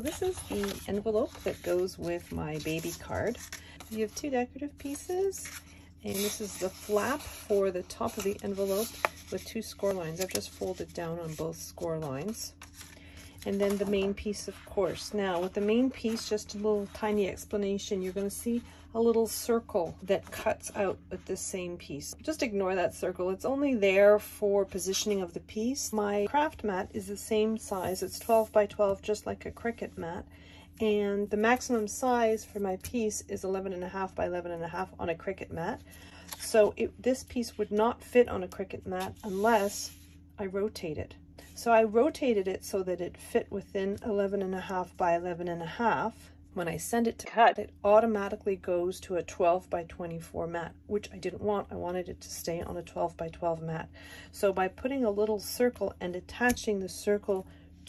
So this is the envelope that goes with my baby card. You have two decorative pieces and this is the flap for the top of the envelope with two score lines. I've just folded down on both score lines. And then the main piece, of course. Now, with the main piece, just a little tiny explanation, you're going to see a little circle that cuts out with the same piece. Just ignore that circle. It's only there for positioning of the piece. My craft mat is the same size. It's 12 by 12, just like a Cricut mat and the maximum size for my piece is 11 and a half by 11 and a half on a Cricut mat. So it, this piece would not fit on a Cricut mat unless I rotate it. So I rotated it so that it fit within 11 and a half by 11 and a half. When I send it to cut, it automatically goes to a 12 by 24 mat, which I didn't want. I wanted it to stay on a 12 by 12 mat. So by putting a little circle and attaching the circle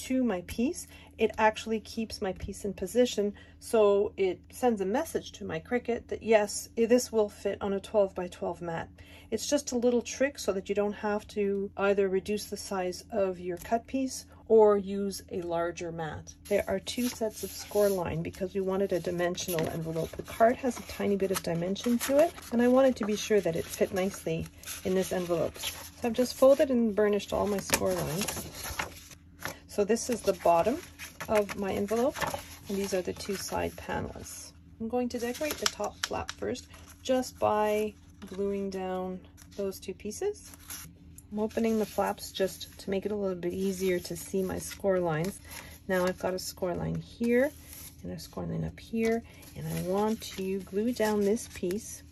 to my piece, it actually keeps my piece in position. So it sends a message to my Cricut that yes, this will fit on a 12 by 12 mat. It's just a little trick so that you don't have to either reduce the size of your cut piece or use a larger mat. There are two sets of score line because we wanted a dimensional envelope. The card has a tiny bit of dimension to it and I wanted to be sure that it fit nicely in this envelope. So I've just folded and burnished all my score lines. So this is the bottom of my envelope, and these are the two side panels. I'm going to decorate the top flap first, just by gluing down those two pieces. I'm opening the flaps just to make it a little bit easier to see my score lines. Now I've got a score line here and a score line up here, and I want to glue down this piece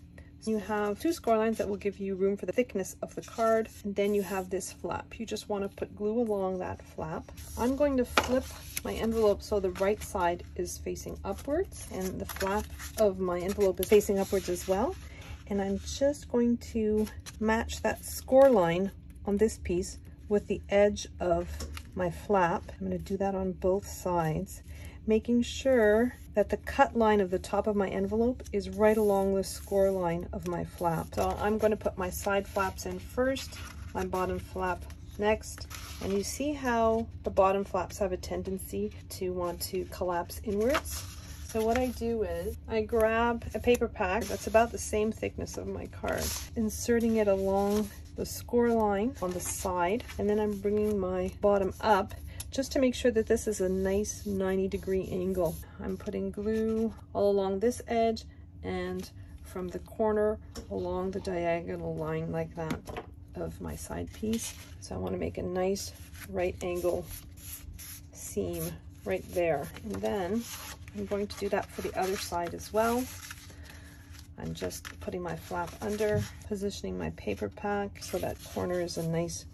you have two score lines that will give you room for the thickness of the card. And then you have this flap. You just want to put glue along that flap. I'm going to flip my envelope so the right side is facing upwards and the flap of my envelope is facing upwards as well. And I'm just going to match that score line on this piece with the edge of my flap. I'm going to do that on both sides, making sure that the cut line of the top of my envelope is right along the score line of my flap. So I'm going to put my side flaps in first, my bottom flap next, and you see how the bottom flaps have a tendency to want to collapse inwards. So what I do is I grab a paper pack that's about the same thickness of my card, inserting it along the score line on the side, and then I'm bringing my bottom up just to make sure that this is a nice 90 degree angle. I'm putting glue all along this edge and from the corner along the diagonal line like that of my side piece. So I want to make a nice right angle seam right there. And then I'm going to do that for the other side as well. I'm just putting my flap under, positioning my paper pack so that corner is a nice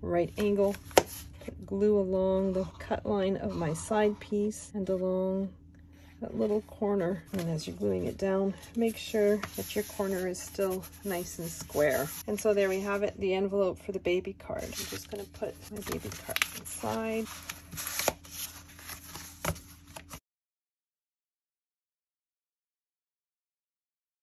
right angle glue along the cut line of my side piece and along that little corner. And as you're gluing it down, make sure that your corner is still nice and square. And so there we have it, the envelope for the baby card. I'm just gonna put my baby card inside.